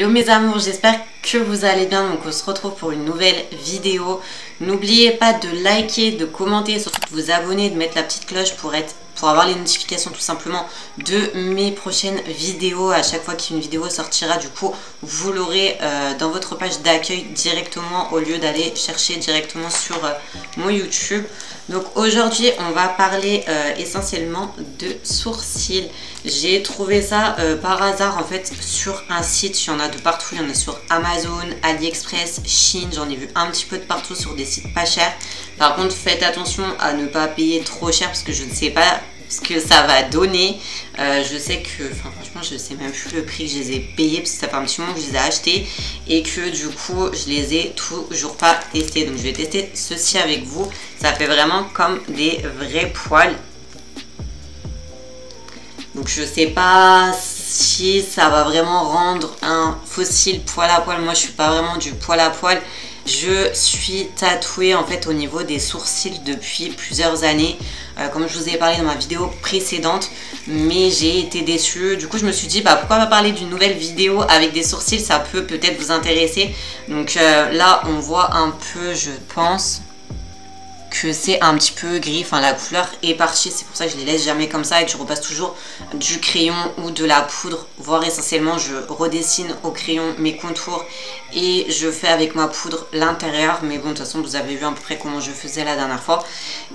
Hello mes amours, j'espère que vous allez bien. Donc on se retrouve pour une nouvelle vidéo. N'oubliez pas de liker, de commenter, surtout de vous abonner, de mettre la petite cloche pour avoir les notifications tout simplement de mes prochaines vidéos. À chaque fois qu'une vidéo sortira, du coup, vous l'aurez euh, dans votre page d'accueil directement au lieu d'aller chercher directement sur euh, mon YouTube. Donc aujourd'hui, on va parler euh, essentiellement de sourcils. J'ai trouvé ça par hasard en fait sur un site. Il y en a de partout. Il y en a sur Amazon, AliExpress, Chine. J'en ai vu un petit peu de partout sur des pas chers. Par contre, faites attention à ne pas payer trop cher parce que je ne sais pas ce que ça va donner. Euh, je sais que, franchement, je sais même plus le prix que je les ai payés parce que ça fait un petit moment que je les ai achetés et que du coup, je les ai toujours pas testés. Donc je vais tester ceci avec vous. Ça fait vraiment comme des vrais poils. Donc je sais pas si ça va vraiment rendre un fossile poil à poil. Moi, je suis pas vraiment du poil à poil. Je suis tatouée en fait au niveau des sourcils depuis plusieurs années. Euh, comme je vous ai parlé dans ma vidéo précédente. Mais j'ai été déçue. Du coup, je me suis dit, bah, pourquoi pas parler d'une nouvelle vidéo avec des sourcils? Ça peut peut-être vous intéresser. Donc euh, là, on voit un peu, je pense que c'est un petit peu gris, enfin la couleur est partie, c'est pour ça que je les laisse jamais comme ça et que je repasse toujours du crayon ou de la poudre, voire essentiellement je redessine au crayon mes contours et je fais avec ma poudre l'intérieur, mais bon de toute façon vous avez vu à peu près comment je faisais la dernière fois.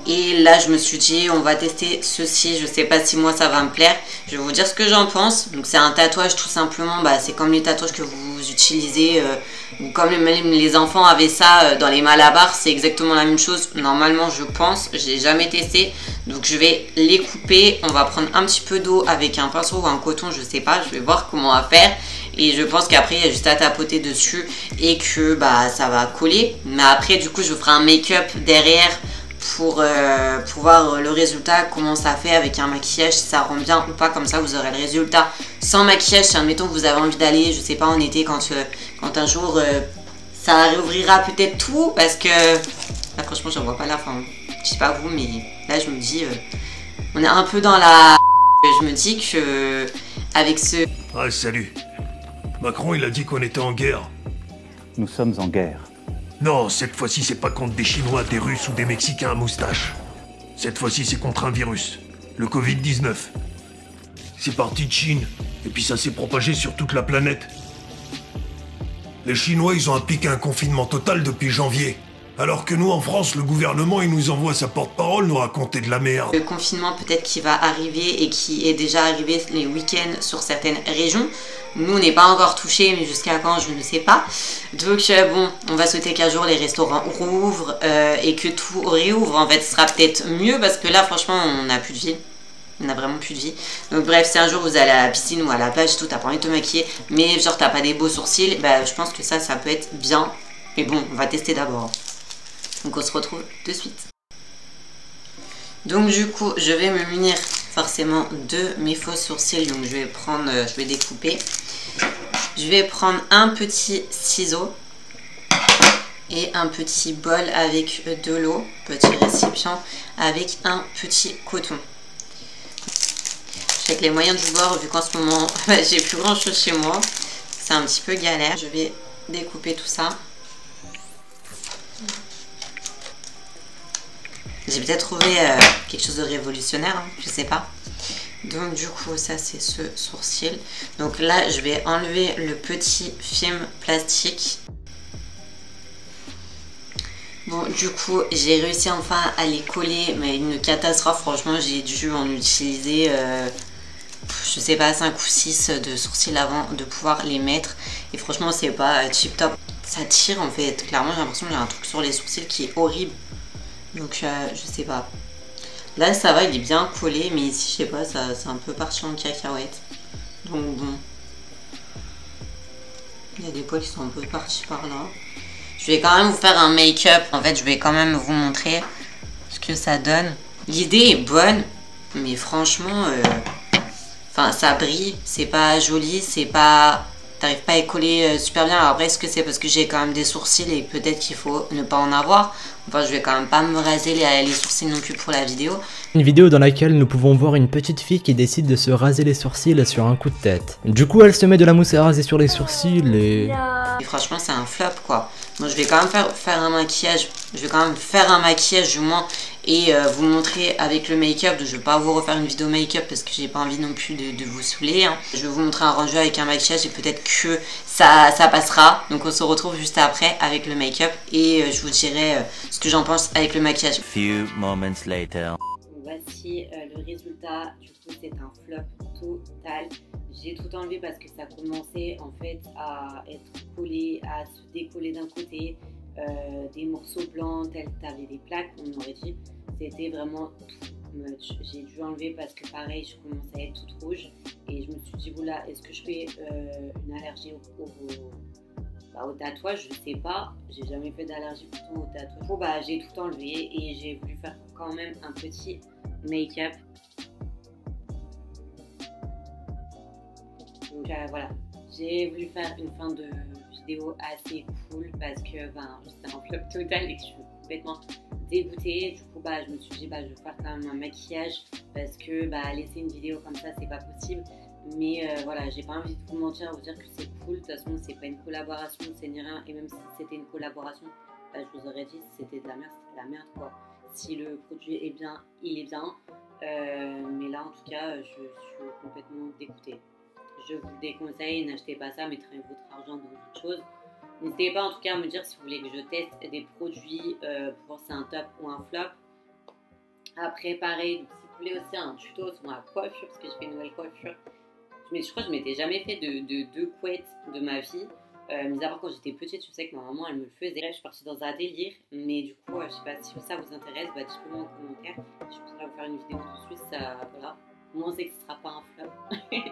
Et là je me suis dit on va tester ceci, je sais pas si moi ça va me plaire, je vais vous dire ce que j'en pense, donc c'est un tatouage tout simplement, bah, c'est comme les tatouages que vous utilisez, euh, comme les, les enfants avaient ça euh, dans les malabars, c'est exactement la même chose, normalement je pense. Je l'ai jamais testé. Donc je vais les couper. On va prendre un petit peu d'eau avec un pinceau ou un coton, je sais pas. Je vais voir comment on va faire. Et je pense qu'après, il y a juste à tapoter dessus et que bah ça va coller. Mais après, du coup, je ferai un make-up derrière pour, euh, voir le résultat, comment ça fait avec un maquillage, si ça rend bien ou pas, comme ça vous aurez le résultat sans maquillage, si admettons que vous avez envie d'aller, je sais pas, en été, quand, euh, quand un jour euh, ça réouvrira peut-être tout, parce que Là, franchement, j'en vois pas la fin. Je sais pas vous, mais là, je me dis, euh, on est un peu dans la. Je me dis que avec ce. Ah, salut. Macron, il a dit qu'on était en guerre. Nous sommes en guerre. Non, cette fois-ci, c'est pas contre des Chinois, des Russes ou des Mexicains à moustache. Cette fois-ci, c'est contre un virus. Le Covid-19. C'est parti de Chine, et puis ça s'est propagé sur toute la planète. Les Chinois, ils ont appliqué un confinement total depuis janvier. Alors que nous, en France, le gouvernement, il nous envoie sa porte-parole nous raconter de la merde. Le confinement peut-être qui va arriver et qui est déjà arrivé les week-ends sur certaines régions. Nous, on n'est pas encore touché, mais jusqu'à quand, je ne sais pas. Donc, euh, bon, on va souhaiter qu'un jour les restaurants rouvrent euh, et que tout réouvre. En fait, ce sera peut-être mieux parce que là, franchement, on n'a plus de vie. On n'a vraiment plus de vie. Donc bref, si un jour vous allez à la piscine ou à la plage, tout, t'as pas envie de te maquiller, mais genre t'as pas des beaux sourcils, bah je pense que ça, ça peut être bien. Mais bon, on va tester d'abord. Donc on se retrouve de suite. Donc du coup, je vais me munir forcément de mes faux sourcils. Donc je vais prendre, euh, je vais découper. Je vais prendre un petit ciseau et un petit bol avec de l'eau, petit récipient avec un petit coton. Avec les moyens du bord, vu qu'en ce moment j'ai plus grand chose chez moi, c'est un petit peu galère. Je vais découper tout ça. J'ai peut-être trouvé euh, quelque chose de révolutionnaire, hein, je sais pas. Donc du coup, ça c'est ce sourcil. Donc là, je vais enlever le petit film plastique. Bon, du coup, j'ai réussi enfin à les coller, mais une catastrophe. Franchement, j'ai dû en utiliser, euh, je sais pas, 5 ou 6 de sourcils avant de pouvoir les mettre. Et franchement, c'est pas tip top. Ça tire en fait. Clairement, j'ai l'impression qu'il y a un truc sur les sourcils qui est horrible. Donc euh, je sais pas. Là ça va, il est bien collé, mais ici je sais pas, c'est un peu parti en cacahuète. Donc bon. Il y a des poils qui sont un peu partis par là. Je vais quand même vous faire un make-up. En fait, je vais quand même vous montrer ce que ça donne. L'idée est bonne, mais franchement, euh, enfin ça brille. C'est pas joli, c'est pas t'arrives pas à coller euh, super bien. Alors après, est-ce que c'est parce que j'ai quand même des sourcils et peut-être qu'il faut ne pas en avoir? Enfin, je vais quand même pas me raser les, les sourcils non plus pour la vidéo. Une vidéo dans laquelle nous pouvons voir une petite fille qui décide de se raser les sourcils sur un coup de tête. Du coup, elle se met de la mousse à raser sur les sourcils et... Et franchement, c'est un flop quoi. Donc, je vais quand même faire, faire un maquillage. Je vais quand même faire un maquillage du moins et euh, vous montrer avec le make-up. Je vais pas vous refaire une vidéo make-up parce que j'ai pas envie non plus de, de vous saouler. hein. Je vais vous montrer un rendu avec un maquillage et peut-être que ça, ça passera. Donc, on se retrouve juste après avec le make-up et euh, je vous dirai euh, ce que j'en pense avec le maquillage. Few moments later. Voici euh, le résultat. Du coup, c'est un flop total. J'ai tout enlevé parce que ça commençait en fait à être collé, à se décoller d'un côté. Euh, des morceaux blancs tels que t'avais des plaques, on aurait dit. C'était vraiment too much. J'ai dû enlever parce que pareil, je commençais à être toute rouge. Et je me suis dit, oula, est-ce que je fais euh, une allergie au, bah, au tatouage, je sais pas, j'ai jamais fait d'allergie pourtant au tatouage. Bon, bah, j'ai tout enlevé et j'ai voulu faire quand même un petit make-up. Donc euh, voilà, j'ai voulu faire une fin de vidéo assez cool parce que ben, c'est un flop total et que je suis complètement dégoûtée. Du coup, bah, je me suis dit, bah, je vais faire quand même un maquillage parce que bah, laisser une vidéo comme ça, c'est pas possible. Mais euh, voilà, j'ai pas envie de vous mentir, vous dire que c'est cool. De toute façon, c'est pas une collaboration, c'est ni rien. Et même si c'était une collaboration, bah, je vous aurais dit c'était de la merde, c'était de la merde quoi. Si le produit est bien, il est bien. Euh, mais là, en tout cas, je suis complètement dégoûtée. Je vous le déconseille, n'achetez pas ça, mettrez votre argent dans autre chose. N'hésitez pas en tout cas à me dire si vous voulez que je teste des produits euh, pour voir si c'est un top ou un flop. Pareil, donc, si vous voulez aussi un tuto sur ma coiffure, parce que j'ai fait une nouvelle coiffure. Je, je crois que je m'étais jamais fait de, de deux couettes de ma vie. Euh, mis à part quand j'étais petite, je sais que ma maman elle me le faisait. Là, je suis partie dans un délire, mais du coup, euh, je sais pas si ça vous intéresse, bah, dites-le moi en commentaire. Je pourrais vous faire une vidéo de suite, ça, voilà. Au moins, on sait que ce sera pas un flop.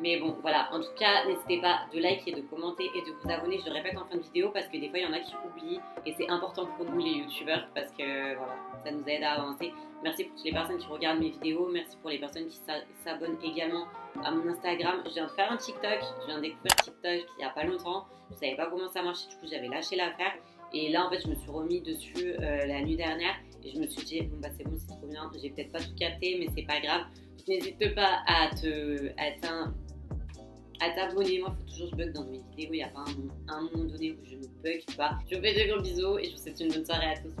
mais bon, voilà. En tout cas, n'hésitez pas de liker, de commenter et de vous abonner. Je le répète en fin de vidéo parce que des fois, il y en a qui oublient et c'est important pour nous, les youtubeurs, parce que voilà, ça nous aide à avancer. Merci pour toutes les personnes qui regardent mes vidéos. Merci pour les personnes qui s'abonnent également à mon Instagram. Je viens de faire un TikTok. Je viens de découvrir TikTok il n'y a pas longtemps. Je savais pas comment ça marchait. Du coup, j'avais lâché l'affaire. Et là, en fait, je me suis remis dessus euh, la nuit dernière. Et je me suis dit, bon, bah, c'est bon, c'est trop bien. J'ai peut-être pas tout capté, mais c'est pas grave. N'hésite pas à te. à t'abonner. Moi, faut toujours que je bug dans mes vidéos. Il n'y a pas un, moment donné où je ne bug pas. Je vous fais de gros bisous et je vous souhaite une bonne soirée à tous.